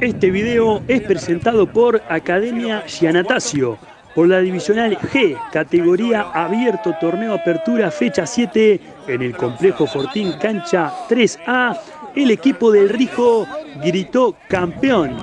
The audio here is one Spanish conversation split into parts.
Este video es presentado por Academia Giannatasio, por la Divisional G, categoría abierto, torneo apertura, fecha 7, en el complejo Fortín Cancha 3A. El equipo del Rijo gritó campeón,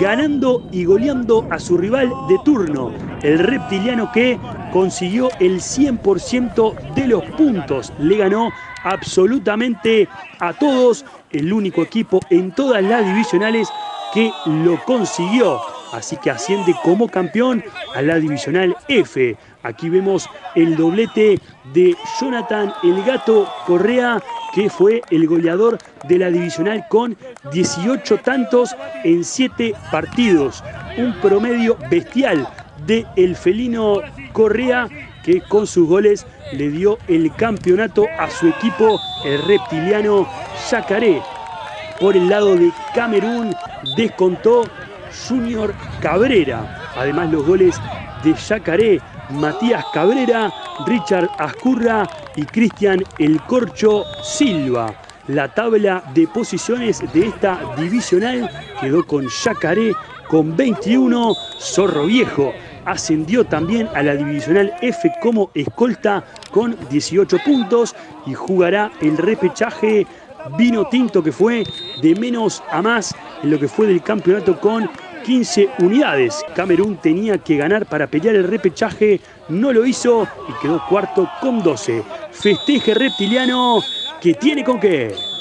ganando y goleando a su rival de turno, el reptiliano que consiguió el 100% de los puntos. Le ganó absolutamente a todos, el único equipo en todas las divisionales que lo consiguió. Así que asciende como campeón a la divisional F. Aquí vemos el doblete de Jonathan El Gato Correa, que fue el goleador de la divisional con 18 tantos en 7 partidos. Un promedio bestial de el felino Correa, que con sus goles le dio el campeonato a su equipo, el reptiliano Yacaré. Por el lado de Camerún descontó Junior Cabrera. Además los goles de Yacaré, Matías Cabrera, Richard Ascurra y Cristian El Corcho Silva. La tabla de posiciones de esta divisional quedó con Yacaré con 21, Zorro Viejo ascendió también a la divisional F como escolta con 18 puntos y jugará el repechaje vino tinto que fue de menos a más en lo que fue del campeonato con 15 unidades. Camerún tenía que ganar para pelear el repechaje, no lo hizo y quedó cuarto con 12. Festeje reptiliano que tiene con qué.